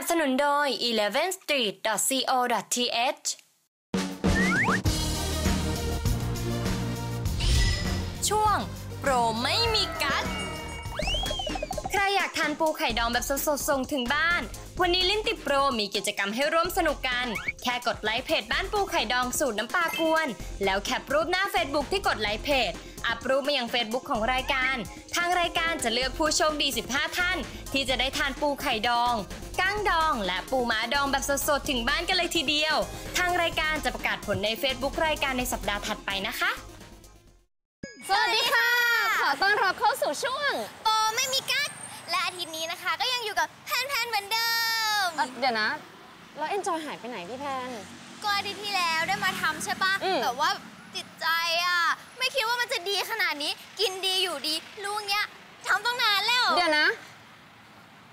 นับสนุนโดย 11street.co.th ช่วง โปรไม่มีกั๊กใครอยากทานปูไข่ดองแบบสดๆส่งถึงบ้าน วันนี้ลิ้นติดโปรมีกิจกรรมให้ร่วมสนุกกัน แค่กดไลค์เพจบ้านปูไข่ดองสูตรน้ำปลากวน แล้วแคปรูปหน้า Facebook ที่กดไลค์เพจ อัปรูปมายัง Facebook ของรายการ ทางรายการจะเลือกผู้โชคดี 15 ท่าน ที่จะได้ทานปูไข่ดอง ดอง และปูม้าดองแบบสดๆ ถึงบ้านกันเลยทีเดียว ทางรายการจะประกาศผลใน Facebook รายการในสัปดาห์ถัดไปนะคะ สวัสดีค่ะ ขอต้อนรับเข้าสู่ช่วง โปรไม่มีกั๊กและอาทิตย์นี้นะคะ ก็ยังอยู่กับแพนแพนเหมือนเดิม เอ่อเดี๋ยวนะ แล้วเอนจอยหายไปไหนพี่แพน ก็อาทิตย์ที่แล้วได้มาทำใช่ปะอืม แต่ว่าจิตใจอะ ไม่คิดว่ามันจะดีขนาดนี้ กินดีอยู่ดีลูกเนี้ยทำต้องนานแล้ว เดี๋ยวนะ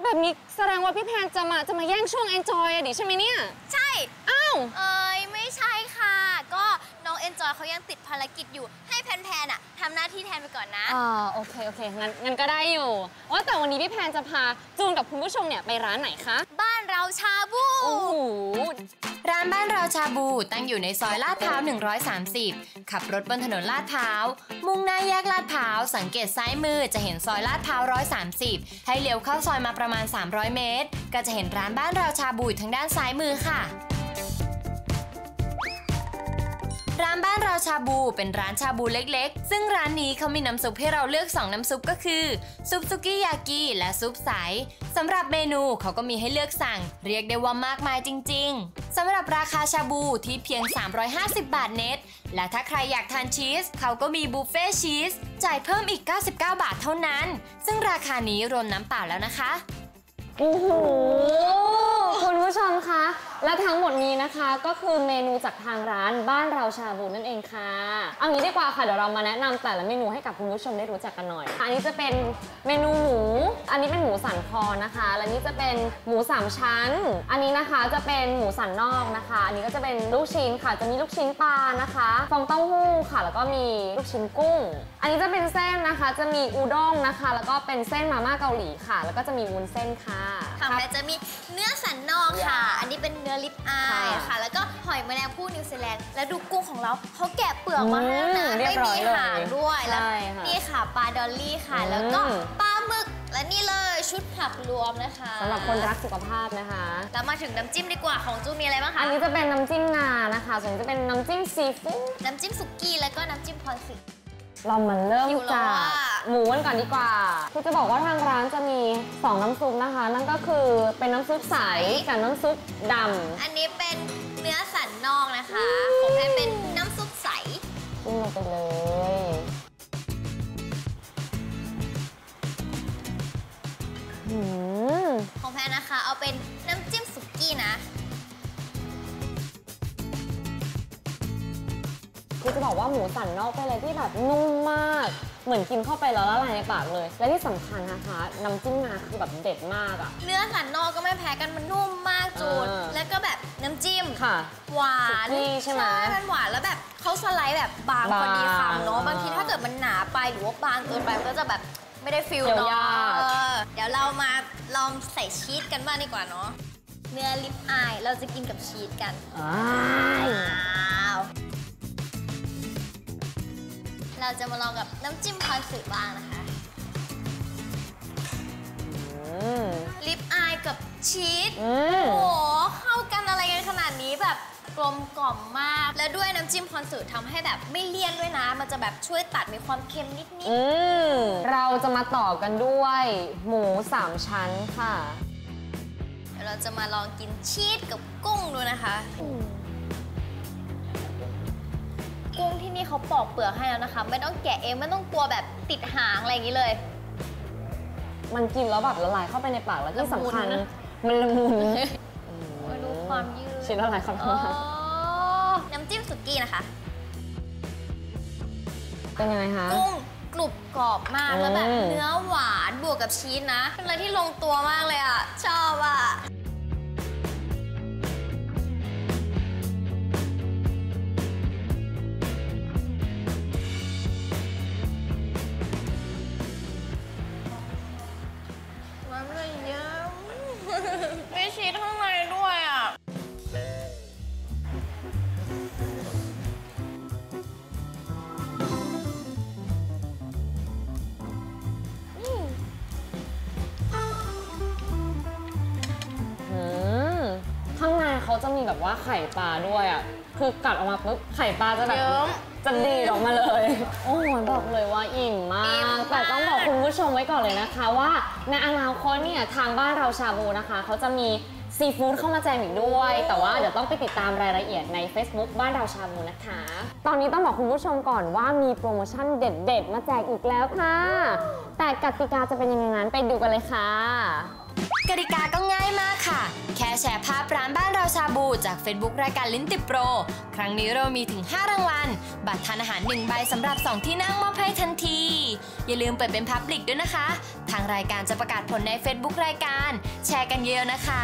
แบบนี้แสดงว่าพี่แพนจะมาจะมาแย่งช่วงเอนจอยอะดิใช่ไหมเนี่ย ใช่ อ้าว เอ้ยไม่ใช่ค่ะ ก็น้องเอนจอยเขายังติดภารกิจอยู่ ให้แพนแพนอะทำหน้าที่แทนไปก่อนนะอ่าโอเคโอเคงั้นงั้นก็ได้อยู่ว่าแต่วันนี้พี่แพนจะพาจูนกับคุณผู้ชมเนี่ยไปร้านไหนคะ บ้านเราชาบู โอ้โหร้านบ้านเราชาบูตั้งอยู่ในซอยลาดพร้าว 130 ขับรถบนถนนลาดพร้าว มุ่งหน้าแยกลาดพร้าว สังเกตซ้ายมือจะเห็นซอยลาดพร้าว 130 ให้เลี้ยวเข้าซอยมาประมาณ 300 เมตร ก็จะเห็นร้านบ้านเราชาบูอยู่ทางด้านซ้ายมือค่ะ ร้านบ้านเราชาบูเป็นร้านชาบูเล็กๆ ซึ่งร้านนี้เขามีน้ำซุปให้เราเลือก 2 น้ำซุปก็คือ ซุปซุกิยากิและซุปใสสำหรับเมนูเขาก็มีให้เลือกสั่ง เรียกได้ว่ามากมายจริง ๆสำหรับราคาชาบูที่เพียง 350 บาทเน็ต และถ้าใครอยากทานชีสเขาก็มีบุฟเฟ่ชีสจ่ายเพิ่มอีก 99 บาทเท่านั้น ซึ่งราคานี้รวมน้ำเปล่าแล้วนะคะโอ้โห คุณผู้ชมคะ และทั้งหมดนี้นะคะก็คือเมนูจากทางร้านบ้านเราชาบูนั่นเองค่ะ เอางี้ดีกว่าค่ะเดี๋ยวเรามาแนะนำแต่ละเมนูให้กับคุณผู้ชมได้รู้จักกันหน่อย อันนี้จะเป็นเมนูหมู อันนี้เป็นหมูสันคอนะคะ และนี่จะเป็นหมูสามชั้น อันนี้นะคะจะเป็นหมูสันนอกนะคะ อันนี้ก็จะเป็นลูกชิ้นค่ะ จะมีลูกชิ้นปลานะคะ ฟองเต้าหู้ค่ะ แล้วก็มีลูกชิ้นกุ้ง อันนี้จะเป็นเส้นนะคะ จะมีอุด้งนะคะ แล้วก็เป็นเส้นมาม่าเกาหลีค่ะ แล้วก็จะมีวุ้นเส้นค่ะของแพนจะมีเนื้อสันนอกค่ะ อันนี้เป็นเนื้อ ribeye ค่ะค่ะ แล้วก็หอยแมลงภู่นิวซีแลนด์ แล้วดูกุ้งของเราเขาแกะเปลือกมาให้แล้วนะอืมเรียบร้อยเลย ไม่มีหางด้วยแล้วใช่ค่ะนี่ค่ะปลาดอลลี่ค่ะอืมแล้วก็ปลาหมึกและนี่เลยชุดผักรวมนะคะสำหรับคนรักสุขภาพนะคะแล้วมาถึงน้ำจิ้มดีกว่าของจูมีอะไรบ้างคะอันนี้จะเป็นน้ำจิ้มงานะคะส่วนนี้จะเป็นน้ำจิ้มซีฟู้ดน้ำจิ้มสุกี้แล้วก็น้ำจิ้มพรสิเรามาเริ่มหิวแล้วจากอะ หมูกันก่อนดีกว่า คือจะบอกว่าทางร้านจะมี 2 น้ำซุปนะคะ นั่นก็คือเป็นน้ำซุปใสกับน้ำซุปดอันนี้เป็นเนื้อสันนอกนะคะของแพนเป็นน้ำซุปใสำจิ้มลงไปเลยหืมของแพนนะคะ เอาเป็นน้ำจิ้มสุกี้นะคือจะบอกว่าหมูสันนอกเป็นอะไรที่แบบนุ่มมาก เหมือนกินเข้าไปแล้วละลายในปากเลย และที่สำคัญนะคะ น้ำจิ้มงาคือแบบเด็ดมากอะ เนื้อสันนอกก็ไม่แพ้กันมันนุ่มมากจูน เออ แล้วก็แบบน้ำจิ้ม ค่ะ หวานสุกี้ใช่ไหมมันหวานแล้วแบบเขาสไลด์แบบบางบางพอดีคำเนาะอ่าบางทีถ้าเกิดมันหนาไปหรือว่าบางเกินไปมันก็จะแบบไม่ได้ feel เคี้ยวเนาะยาก เออเดี๋ยวเรามาลองใส่ชีสกันบ้างดีกว่าเนาะเนื้อ ribeye เราจะกินกับชีสกันอ้าย ว้าว เราจะมาลองกับน้ำจิ้มพอนซึบ้างนะคะอืมลิปอายกับชีสอืมโอ้โหเข้ากันอะไรกันขนาดนี้แบบกลมกล่อมมาก และด้วยน้ำจิ้มคอนสึทำให้แบบไม่เลี่ยนด้วยนะ มันจะแบบช่วยตัดมีความเค็มนิดอืมเราจะมาต่อกันด้วย หมูสามชั้นค่ะๆเดี๋ยวเราจะมาลองกินชีสกับกุ้งดูนะคะ กุ้งที่นี่เขาปอกเปลือกให้แล้วนะคะ ไม่ต้องแกะเองไม่ต้องกลัวแบบติดหางอะไรอย่างนี้เลย มันกินแล้วแบบละลายเข้าไปในปากแล้วที่สำคัญละมุนนะมันละมุนมาดูความยืดชิ้นละลายขอบคุอ๋ณอค่ะน้ำจิ้มสุกี้นะคะ เป็นยังไงคะกุ้งกรุบกรอบมากอืมแล้วแบบเนื้อหวานบวกกับชีสนะ เป็นอะไรที่ลงตัวมากเลยอะ ชอบอะ น้ำเลยเยอะมีชีสข้างในด้วยอะ อืมข้างในเขาจะมีแบบว่าไข่ปลาด้วยอะ คือกัดออกมาปุ๊บไข่ปลาจะแบบเยิ้ม จะดีดออกมาเลย โอ้โหบอกเลยว่าอิ่มมาอิ่มกมาก แต่ต้องบอกคุณผู้ชมไว้ก่อนเลยนะคะว่าในอนาคตเนี่ยทางบ้านเราชาบูนะคะเขาจะมีซีฟู้ดเข้ามาแจมอีกด้วย แต่ว่าเดี๋ยวต้องไปติดตามรายละเอียดใน Facebook บ้านเราชาบูนะคะ ตอนนี้ต้องบอกคุณผู้ชมก่อนว่ามีโปรโมชั่นเด็ด ๆ มาแจกอีกแล้วค่ะ แต่กติกาจะเป็นยังไงนั้นไปดูกันเลยค่ะ กติกาก็ง่ายมาก จาก Facebook รายการลิ้นติดโปร ครั้งนี้เรามีถึง 5 รางวัล บัตรทานอาหาร 1 ใบสำหรับ 2 ที่นั่งมอบให้ทันที อย่าลืมเปิดเป็นพับลิกด้วยนะคะ ทางรายการจะประกาศผลใน Facebook รายการ แชร์กันเยอะนะคะ